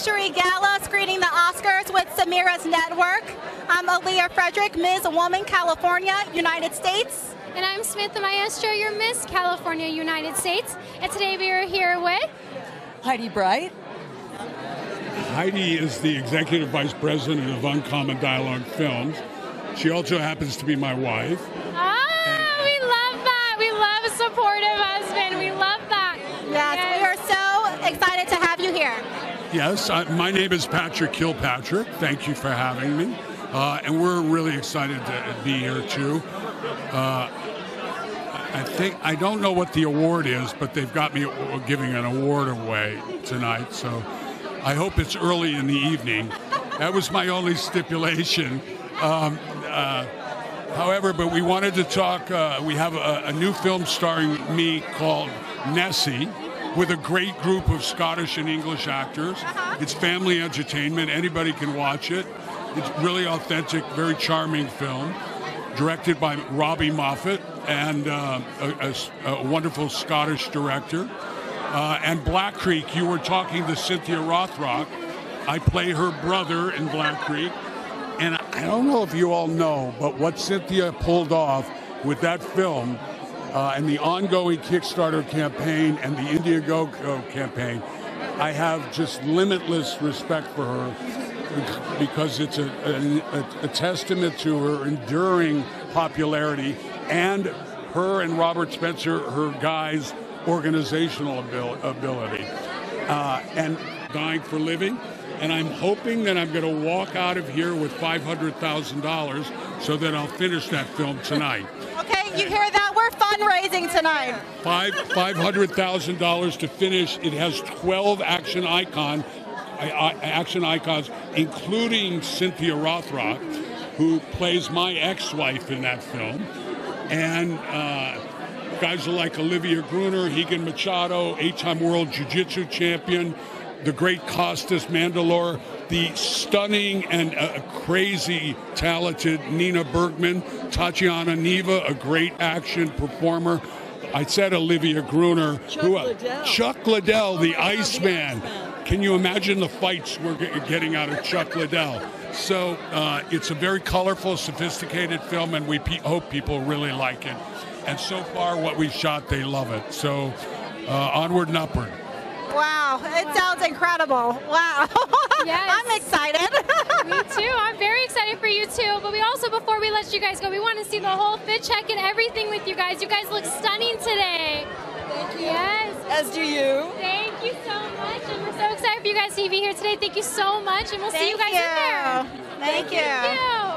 Luxury Gala screening the Oscars with Samira's Network. I'm Aliya Frederick, Ms. Woman, California, United States. And I'm Samantha Maestro, your Miss California, United States. And today we are here with Heidi Bright. Heidi is the executive vice president of Uncommon Dialogue Films. She also happens to be my wife. Yes, I, my name is Patrick Kilpatrick. Thank you for having me. Uh, and we're really excited to be here too. Uh, I think I don't know what the award is, but they've got me giving an award away tonight. So I hope it's early in the evening. That was my only stipulation. Um, uh, however, but we wanted to talk. Uh, we have a, a, new film starring me called Nessie with a great group of Scottish and English actors. Uh-huh. It's family entertainment. Anybody can watch it. It's really authentic, very charming film, directed by Robbie Moffat and uh, a, a, a, wonderful Scottish director. Uh, and Black Creek, you were talking to Cynthia Rothrock. I play her brother in Black Creek. And I don't know if you all know, but what Cynthia pulled off with that film uh, and the ongoing Kickstarter campaign and the Indiegogo campaign, I have just limitless respect for her because it's a, a, a, testament to her enduring popularity and her and Robert Spencer, her guys' organizational abil- ability. Uh, and dying for living. And I'm hoping that I'm going to walk out of here with $500,000 so that I'll finish that film tonight. Okay, you hear that? We're tonight. Five five hundred thousand dollars to finish. It has twelve action icon action icons, including Cynthia Rothrock, who plays my ex-wife in that film, and uh, guys like Olivier Gruner, Rigan Machado, eight-time world jiu-jitsu champion, the great Costas Mandylor, the stunning and uh, crazy talented Nina Bergman, Tatiana Neva, a great action performer. I said Olivier Gruner. Chuck who, uh, Liddell. Chuck Liddell, the Iceman. Can you imagine the fights we're getting out of Chuck Liddell? So uh, it's a very colorful, sophisticated film, and we pe- hope people really like it. And so far, what we've shot, they love it. So uh, onward and upward. Wow, it sounds incredible. Wow. Yes. I'm excited. Me too. I'm very excited for you too. But we also, before we let you guys go, we want to see the whole fit check and everything with you guys. You guys look stunning today. Thank you. Yes. As do you. Thank you so much. And we're so excited for you guys to be here today. Thank you so much. And we'll Thank see you guys you. in there. Thank, Thank you. you.